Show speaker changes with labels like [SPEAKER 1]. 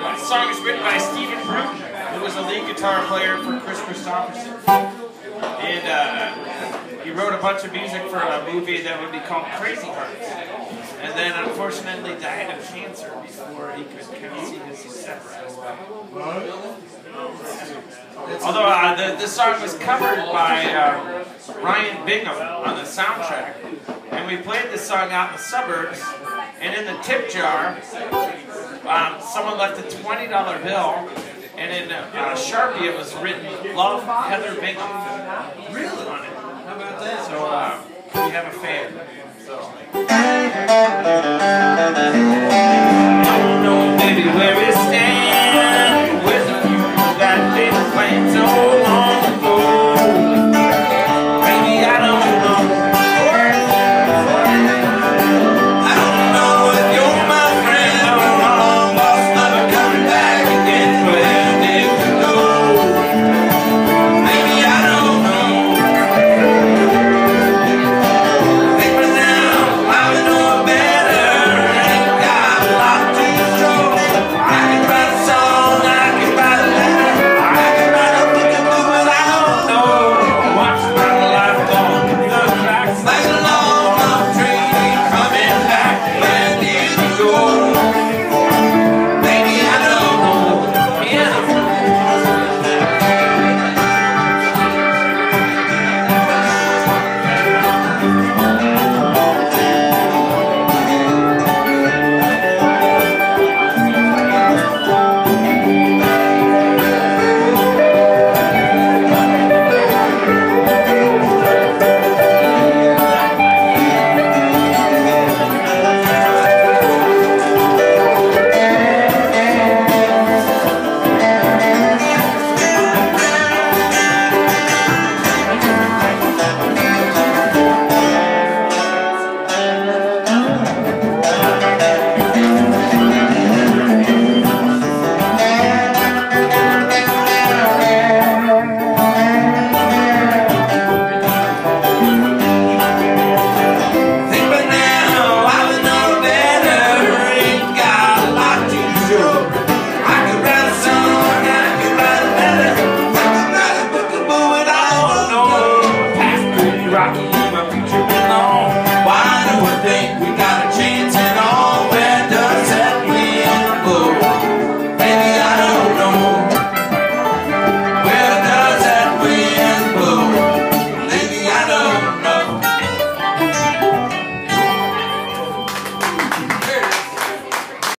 [SPEAKER 1] The song is written by Stephen Bruton, who was a lead guitar player for Kris Kristofferson. And uh, he wrote a bunch of music for a movie that would be called Crazy Hearts. And then unfortunately died of cancer before he could kind of see his success. Although uh, the, the song was covered by uh, Ryan Bingham on the soundtrack. And we played this song out in the suburbs. And in the tip jar, um, someone left a $20 bill. And in uh, Sharpie, it was written, Love Heather Bingham.
[SPEAKER 2] Really?
[SPEAKER 1] On it.
[SPEAKER 2] How about that?
[SPEAKER 1] So uh, we have a fan. So. I don't know, baby, where is rocking in my future belong. Why do I think